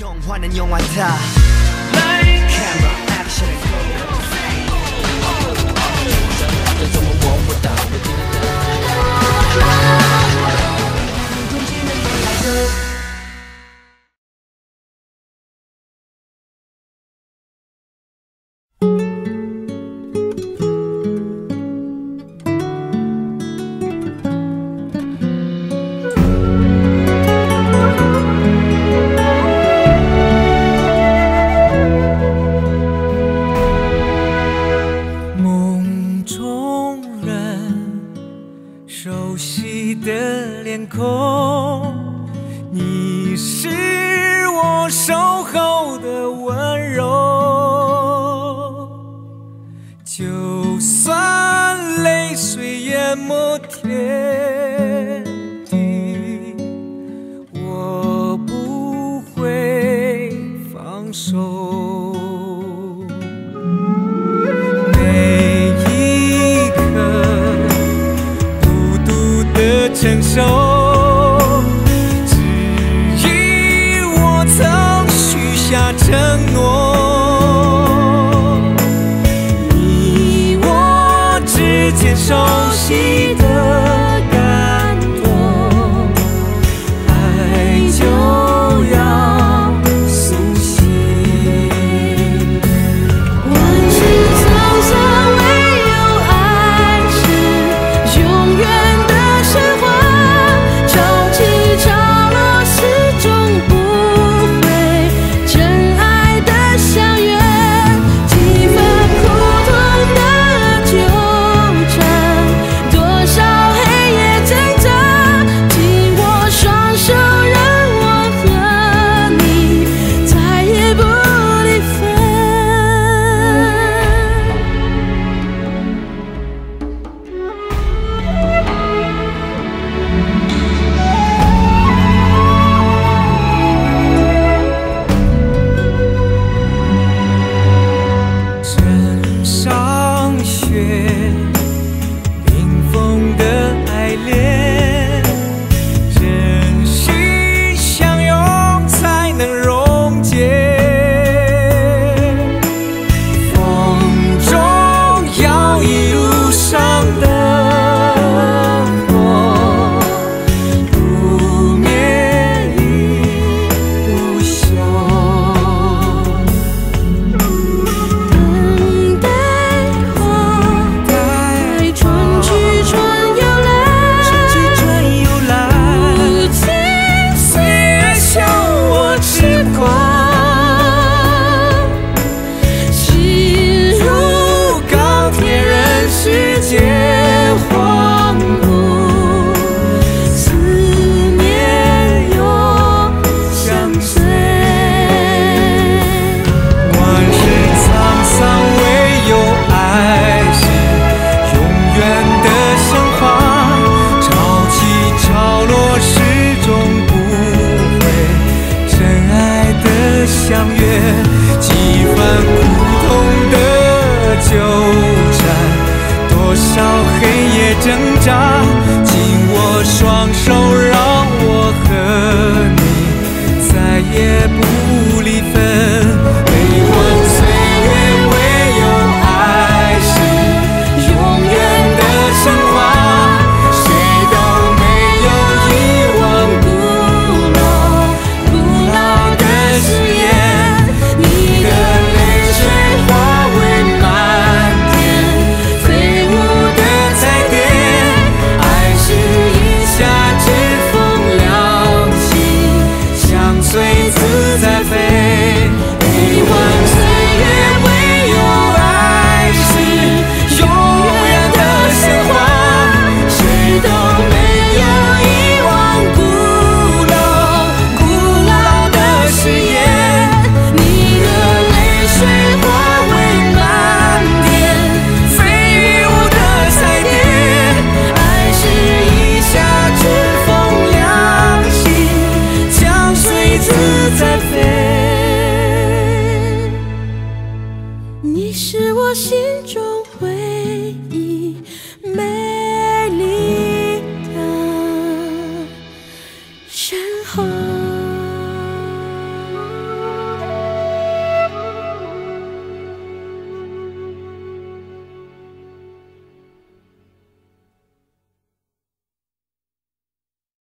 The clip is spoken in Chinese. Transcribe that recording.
영화는 영화다. Camera, action. 熟悉的脸孔你是我守候的温柔。就算泪水淹没天熟悉的挣扎。